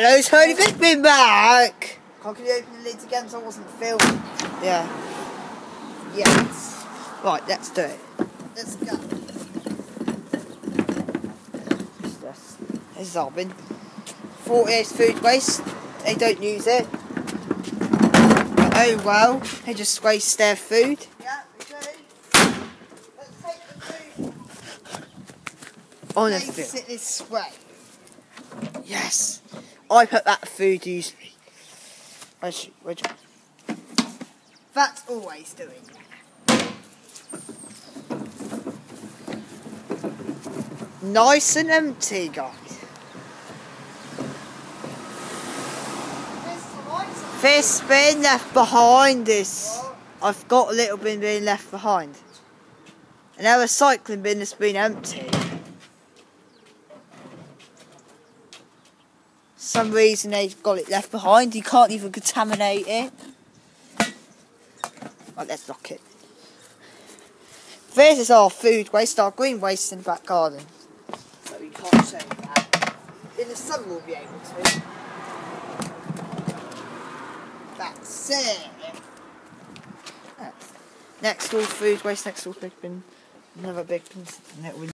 Hello, Tony Bigman back! How can you open the lids again so I wasn't filming? Yeah. Yes. Right, let's do it. Let's go. This is our bin. 48 food waste. They don't use it. But oh well, they just waste their food. Yeah, we do. Let's take the food. Honestly. Place it this way. Yes. I put that food usually. Where's, where's, that's always doing Nice and empty, guys. This bin left behind this. I've got a little bin being left behind. And our recycling bin has been empty. Some reason they've got it left behind. You can't even contaminate it. Right, let's lock it. This is our food waste, our green waste in the back garden. We can't show that. In the summer we'll be able to. That's it. Next door food waste, next door big bin. Another big bin.